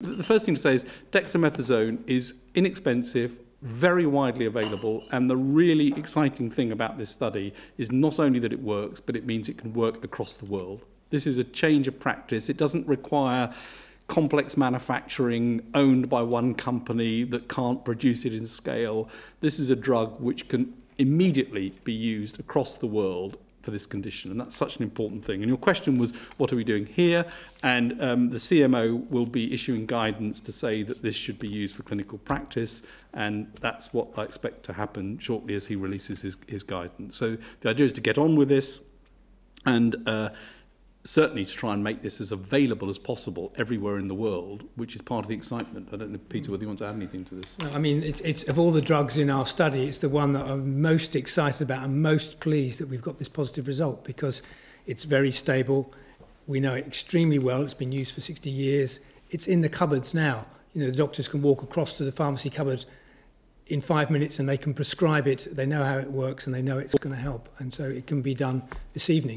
The first thing to say is dexamethasone is inexpensive, very widely available, and the really exciting thing about this study is not only that it works, but it means it can work across the world. This is a change of practice. It doesn't require complex manufacturing owned by one company that can't produce it in scale. This is a drug which can immediately be used across the world for this condition. And that's such an important thing. And your question was, what are we doing here? And um, the CMO will be issuing guidance to say that this should be used for clinical practice. And that's what I expect to happen shortly as he releases his, his guidance. So the idea is to get on with this and uh, certainly to try and make this as available as possible everywhere in the world, which is part of the excitement. I don't know, Peter, whether you want to add anything to this. I mean, it's, it's of all the drugs in our study, it's the one that I'm most excited about and most pleased that we've got this positive result because it's very stable. We know it extremely well. It's been used for 60 years. It's in the cupboards now. You know, the doctors can walk across to the pharmacy cupboard in five minutes and they can prescribe it. They know how it works and they know it's going to help. And so it can be done this evening.